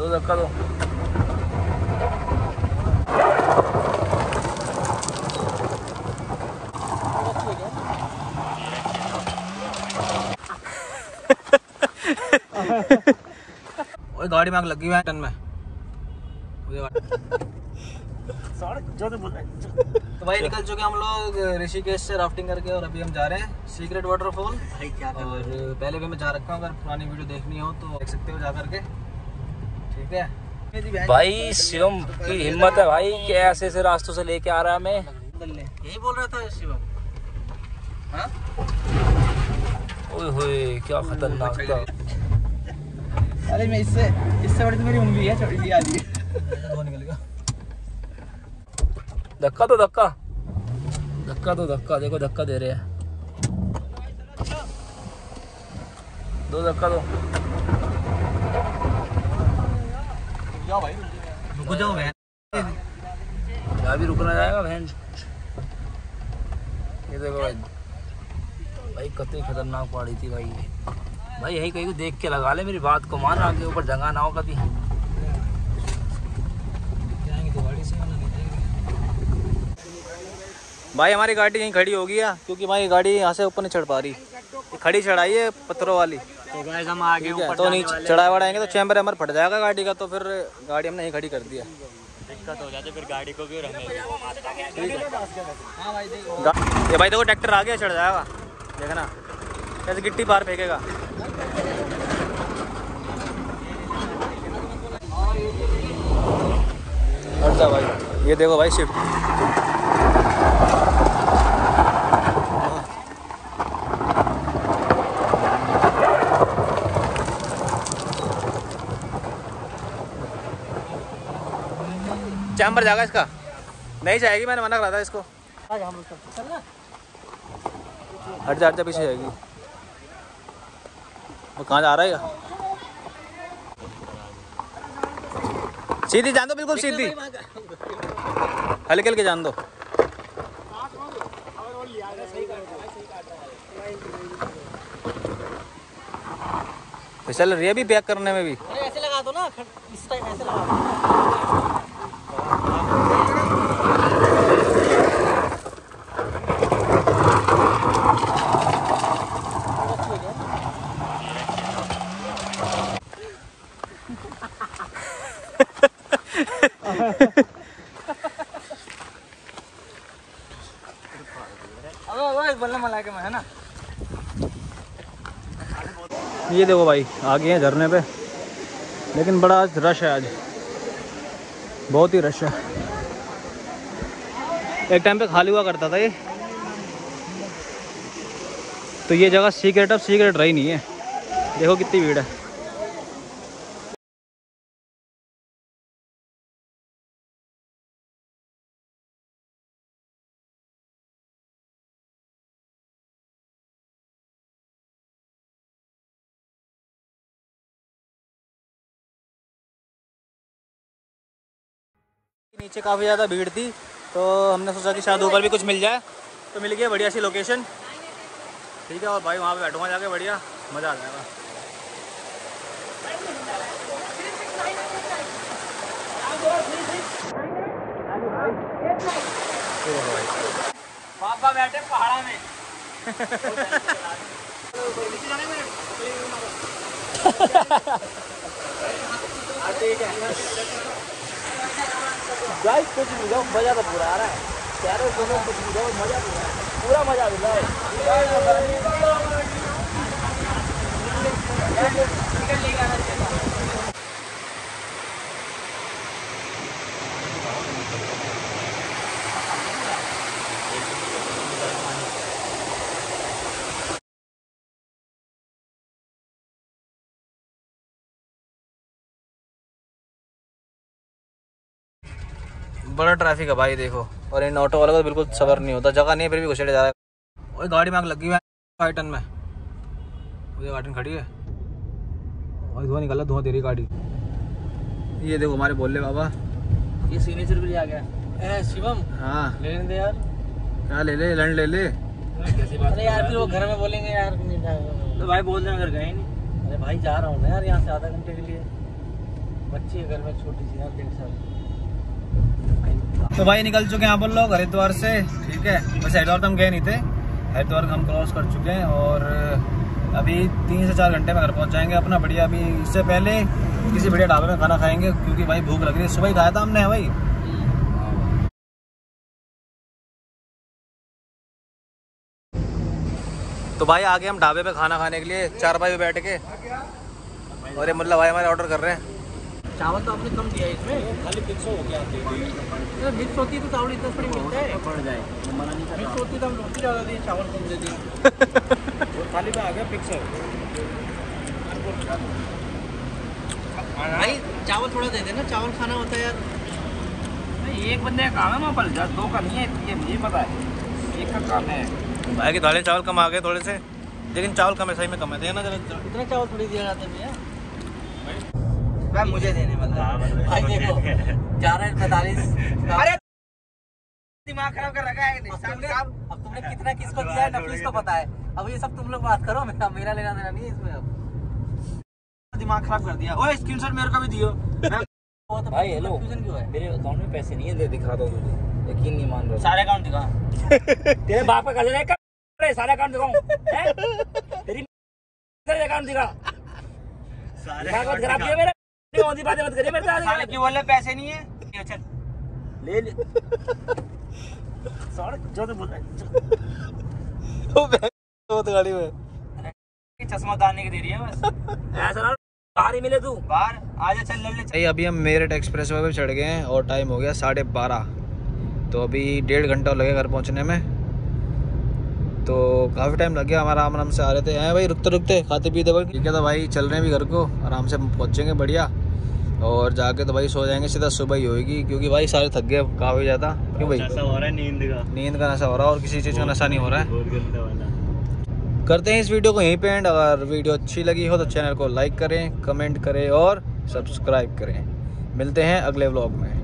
दो धक्का दो ओए गाड़ी में आग लगी हुई है टन में। मुझे तो भाई निकल चुके हम लोग ऋषिकेश से राफ्टिंग करके और अभी हम जा रहे हैं सीक्रेट वाटरफॉल और पहले भी मैं जा रखा हूँ अगर पुरानी वीडियो देखनी हो तो देख सकते हो जा करके। ठीक है? भाई शिवम की हिम्मत है भाई कि ऐसे ऐसे रास्तों से लेके आ रहा है हमें यही बोल रहा था शिवम। हाँ? ओए होए क्या खतरनाक था। अरे मैं इससे इससे बड़ी तो मेरी उंगली है छोटी सी आदमी धुआँ निकल गया धक्का तो धक्का। धक्का तो धक्का देखो धक्का दे रहे हैं। दो धक्का दो। जाओ भाई। रुको जाओ मैं यहाँ भी रुकना जाएगा बहन। ये देखो भाई। भाई कतई खतरनाक पहाड़ी थी भाई। भाई यही कहीं को देख के लगा ले मेरी बात को। मान आगे ऊपर जगह ना हो कभी। भाई हमारी गाड़ी यहीं खड़ी होगी या क्योंकि भाई गाड़ी यहाँ से ऊपर नहीं चढ़ पा रही। खड़ी चढ़ाई है पत्थरों वाली। तो गाइस हम आगे ऊपर तो नीचे चढ़ाई वढ़ाएँगे तो चैम्बर हमारे फट जाएगा गाड़ी का तो फिर गाड़ी हमने यहीं खड़ी कर दिया दिक्कत हो जाती फिर गाड़ी को रखने गा- ये भाई देखो ट्रैक्टर आ गया चढ़ जाएगा। देखना। कैसे गिट्टी पार फेंकेगा। हट भाई। ये देखो भाई शिफ्ट चैम्बर जाएगा इसका। नहीं जाएगी मैंने मना करा था इसको। हट जा हट जा पीछे जाएगी। वो कहाँ जा रहा है? सीधी जान दो बिल्कुल सीधी। हल्के हल्के जान दो। फिसल रही है अभी पैक करने में भी। ऐसे लगा दो ना इस टाइम ऐसे लगा दो बल्ला मला के मैं है ना ये देखो भाई आ गए हैं झरने पे। लेकिन बड़ा आज रश है आज। बहुत ही रश है। एक टाइम पे खाली हुआ करता था ये। तो ये जगह सीक्रेट अब सीक्रेट रही नहीं है। देखो कितनी भीड़ है। नीचे काफ़ी ज़्यादा भीड़ थी तो हमने सोचा कि शायद ऊपर भी कुछ मिल जाए। तो मिल गया बढ़िया सी लोकेशन ठीक है और भाई वहाँ पे बैठूँगा जाके बढ़िया। मज़ा आ जाएगा। पापा बैठे पहाड़ा में। गाइस कुछ भी जाओ, मज़ा तो पूरा आ रहा है। चारों दोनों कुछ भी जाओ, मज़ा पूरा पूरा मज़ा आ रहा है बड़ा ट्रैफ़िक है भाई देखो। और इन ऑटो वालों का तो बिल्कुल सबर नहीं होता जगह नहीं है फिर भी घुसेड़े जा रहा है। और गाड़ी में आग लगी हुई है गार्टन में। मुझे गार्टन खड़ी है। और धुआँ निकला धुआँ तेरी गाड़ी। ये देखो हमारे बोले बाबा। ये सिग्नेचर भी आ गया। ए शिवम हाँ। ले लेने दे यार। क्या ले ले लंड ले ले। अरे यार फिर वो घर में बोलेंगे यार नहीं जाएगा। तो भाई बोल रहे अगर गए नहीं। अरे भाई जा रहा हूँ ना यार यहाँ से आधा घंटे के लिए। बच्ची है घर में छोटी सी यार डेढ़ साल। तो भाई निकल चुके हैं आप लोग हरिद्वार से, ठीक है? वैसे हरिद्वार तो हम गए नहीं थे। हरिद्वार हम क्रॉस कर चुके हैं और अभी तीन से चार घंटे में घर पहुँच जाएँगे अपना। बढ़िया, अभी इससे पहले किसी बढ़िया ढाबे में खाना खाएँगे, क्योंकि भाई भूख लग रही है। सुबह ही खाया था हमने भाई? तो भाई आगे हम ढाबे पे खाना खाने के लिए चार भाई बैठ के, और ये मतलब भाई हमारे ऑर्डर कर रहे हैं। चावल तो आपने कम दिया इसमें। खाली फिक्स हो गया अरे मिक्स होती है तो चावल इतना थोड़ी मिलता है। पड़ जाए। मना नहीं मिक्स होती तो हम रोटी ज़्यादा दिए चावल कम दे दिए खाली पे आ गया फिक्स है भाई चावल थोड़ा दे देना। चावल खाना होता है यार। एक बंदे का काम है वहाँ पर। दो का नहीं है ये मुझे पता है। एक का काम है। भाई की दालें चावल कम आ गए थोड़े से। लेकिन चावल कम है सही में कम है। देखना जरा इतना चावल थोड़ी दिया जाता है भैया। भाई मुझे देने मतलब भाई देखो जा रहे पैतालीस अरे दिमाग खराब कर रखा है अब तुमने अब तुमने कितना किसको दिया है नफीस को पता है। अब ये सब तुम लोग बात करो मेरा मेरा लेना देना नहीं है इसमें अब। दिमाग खराब कर दिया। ओए स्क्रीनशॉट मेरे को भी दियो। तो भाई, हेलो। क्यों मेरे अकाउंट में पैसे नहीं है दे दिखा दो मुझे। यकीन नहीं मान रहा सारे अकाउंट दिखा। तेरे बाप का है सारे अकाउंट दिखाऊँ। हैं? तेरी अकाउंट दिखा। दिखा कर खराब किया मेरे। नहीं होती बातें मत करिए मेरे साथ क्यों बोल रहे पैसे नहीं है? चल। ले ले। सारे जो तो बोल रहा वो तो गाड़ी में। चश्मा उतारने की दे रही है बस। ऐसा ना बाहर ही मिले तू। बाहर आजा चल ले ले। अभी हम मेरठ एक्सप्रेस वे पे चढ़ गए हैं और टाइम हो गया साढ़े बारह। तो अभी डेढ़ घंटा लगेगा घर पहुँचने में। तो काफ़ी टाइम लग गया हमारा आराम आराम से आ रहे थे। हैं भाई रुकते रुकते खाते पीते भाई ठीक है तो भाई चल रहे हैं भी घर को आराम से पहुँचेंगे बढ़िया। और जाके तो भाई सो जाएँगे सीधा सुबह ही होएगी क्योंकि भाई सारे थक गए काफ़ी ज़्यादा। क्यों भाई? हो रहा है नींद का। नींद का नशा हो रहा है और किसी चीज़ का नशा नहीं हो रहा है। करते हैं इस वीडियो को यहीं पे एंड अगर वीडियो अच्छी लगी हो तो चैनल को लाइक करें कमेंट करें और सब्सक्राइब करें। मिलते हैं अगले व्लॉग में।